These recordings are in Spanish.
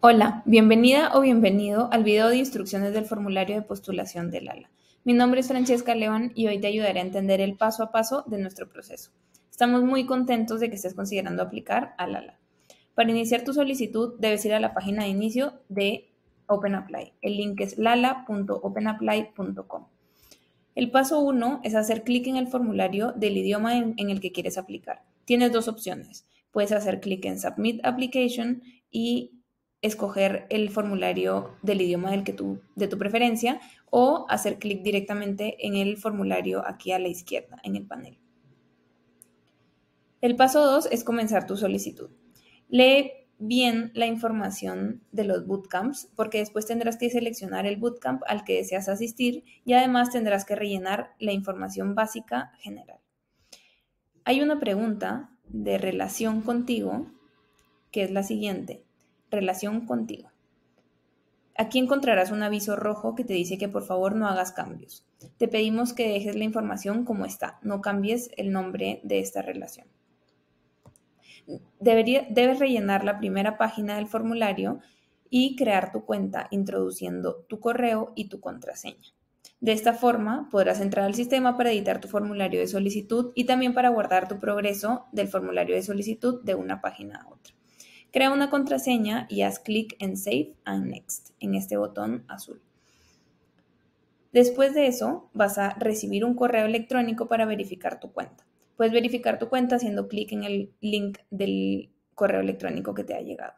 Hola, bienvenida o bienvenido al video de instrucciones del formulario de postulación del ALA. Mi nombre es Francesca León y hoy te ayudaré a entender el paso a paso de nuestro proceso. Estamos muy contentos de que estés considerando aplicar al ALA. Para iniciar tu solicitud debes ir a la página de inicio de OpenApply. El link es lala.openapply.com. El paso 1 es hacer clic en el formulario del idioma en, en el que quieres aplicar. Tienes dos opciones. Puedes hacer clic en Submit Application y escoger el formulario del idioma del que tú, de tu preferencia o hacer clic directamente en el formulario aquí a la izquierda en el panel. El paso 2 es comenzar tu solicitud. Lee bien la información de los bootcamps porque después tendrás que seleccionar el bootcamp al que deseas asistir y además tendrás que rellenar la información básica general. Hay una pregunta de relación contigo que es la siguiente relación contigo. Aquí encontrarás un aviso rojo que te dice que por favor no hagas cambios. Te pedimos que dejes la información como está, no cambies el nombre de esta relación. debes rellenar la primera página del formulario y crear tu cuenta introduciendo tu correo y tu contraseña. De esta forma podrás entrar al sistema para editar tu formulario de solicitud y también para guardar tu progreso del formulario de solicitud de una página a otra. Crea una contraseña y haz clic en Save and Next en este botón azul. Después de eso, vas a recibir un correo electrónico para verificar tu cuenta. Puedes verificar tu cuenta haciendo clic en el link del correo electrónico que te ha llegado.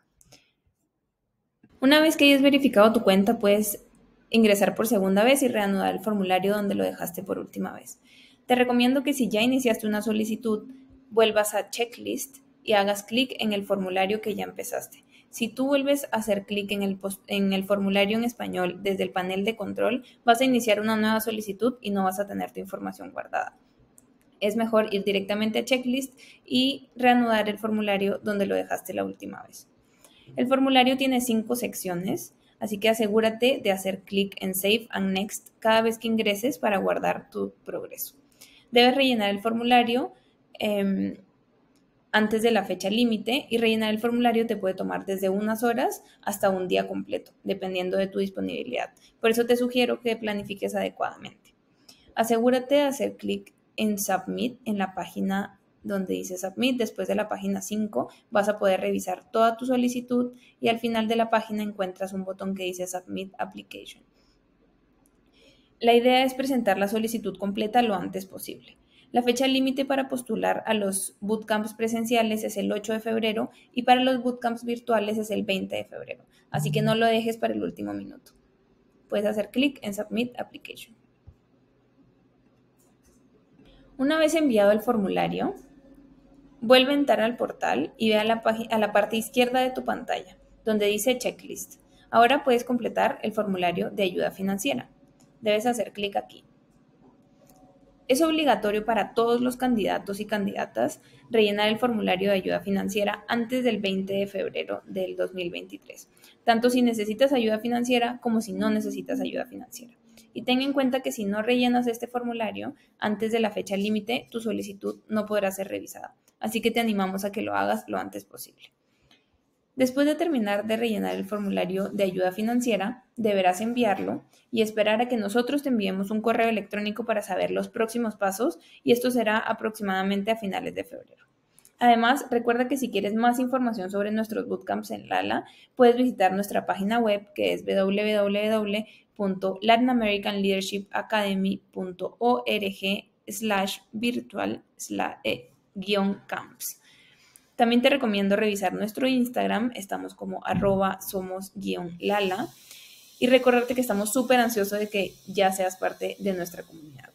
Una vez que hayas verificado tu cuenta, puedes ingresar por segunda vez y reanudar el formulario donde lo dejaste por última vez. Te recomiendo que si ya iniciaste una solicitud, vuelvas a Checklist y hagas clic en el formulario que ya empezaste. Si tú vuelves a hacer clic en el, en el formulario en español desde el panel de control, vas a iniciar una nueva solicitud y no vas a tener tu información guardada. Es mejor ir directamente a Checklist y reanudar el formulario donde lo dejaste la última vez. El formulario tiene cinco secciones, así que asegúrate de hacer clic en Save and Next cada vez que ingreses para guardar tu progreso. Debes rellenar el formulario. Em, antes de la fecha límite y rellenar el formulario te puede tomar desde unas horas hasta un día completo, dependiendo de tu disponibilidad. Por eso te sugiero que planifiques adecuadamente. Asegúrate de hacer clic en Submit en la página donde dice Submit. Después de la página 5 vas a poder revisar toda tu solicitud y al final de la página encuentras un botón que dice Submit Application. La idea es presentar la solicitud completa lo antes posible. La fecha límite para postular a los bootcamps presenciales es el 8 de febrero y para los bootcamps virtuales es el 20 de febrero, así que no lo dejes para el último minuto. Puedes hacer clic en Submit Application. Una vez enviado el formulario, vuelve a entrar al portal y ve a la, a la parte izquierda de tu pantalla, donde dice Checklist. Ahora puedes completar el formulario de ayuda financiera. Debes hacer clic aquí. Es obligatorio para todos los candidatos y candidatas rellenar el formulario de ayuda financiera antes del 20 de febrero del 2023, tanto si necesitas ayuda financiera como si no necesitas ayuda financiera. Y ten en cuenta que si no rellenas este formulario antes de la fecha límite, tu solicitud no podrá ser revisada. Así que te animamos a que lo hagas lo antes posible. Después de terminar de rellenar el formulario de ayuda financiera, deberás enviarlo y esperar a que nosotros te enviemos un correo electrónico para saber los próximos pasos y esto será aproximadamente a finales de febrero. Además, recuerda que si quieres más información sobre nuestros bootcamps en Lala, puedes visitar nuestra página web que es www.latinamericanleadershipacademy.org slash virtual eh, camps. También te recomiendo revisar nuestro Instagram, estamos como arroba somos-lala y recordarte que estamos súper ansiosos de que ya seas parte de nuestra comunidad.